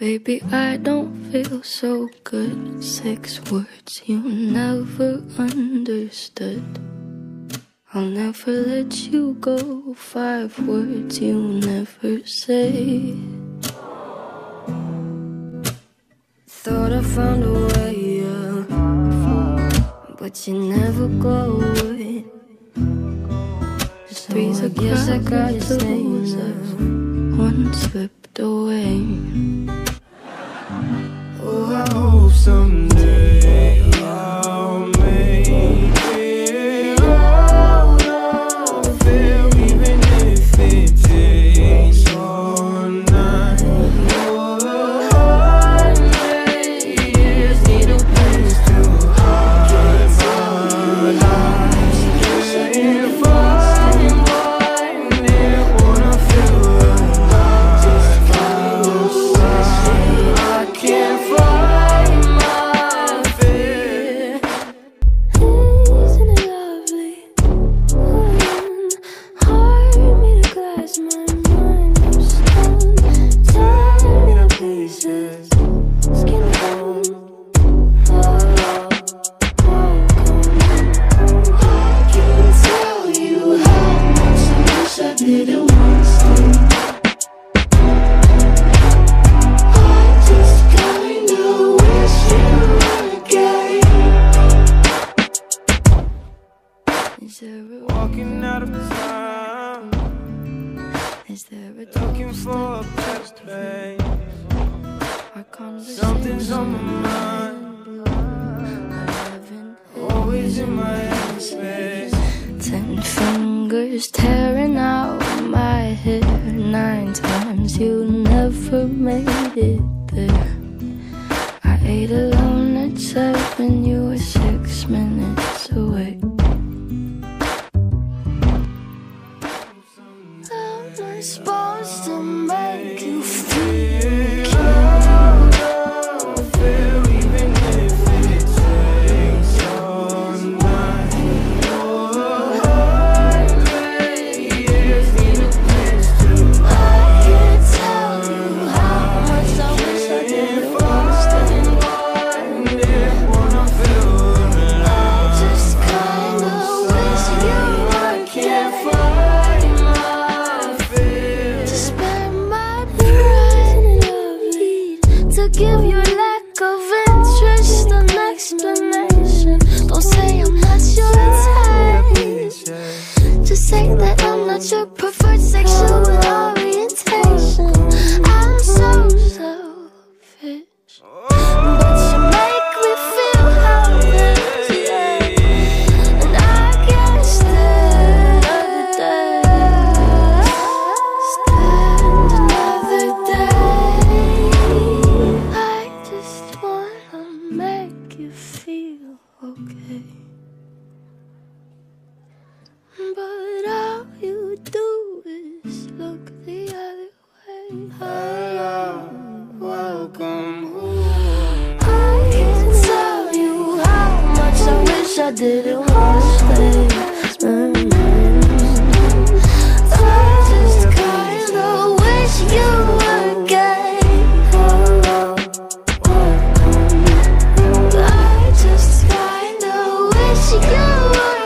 Baby, I don't feel so good. Six words you never understood. I'll never let you go. Five words you never say. Thought I found a way, yeah. But you never go away. So Breeze I guess I gotta stay now. One slipped away. Someday Is there a Walking out of time, Is there a looking for a that better place. our conversation Something's on my mind, I haven't always in my headspace. Ten fingers tearing out my hair. Nine times you never made it your preferred sexual orientation. I'm so selfish. But you make me feel helpless, And I can't another day Stand another day I just wanna make you feel okay the other way. Hello, welcome home. I can't tell you how much I wish I didn't watch this. I just kinda wish you were gay. Hello, welcome. I just kinda wish you were.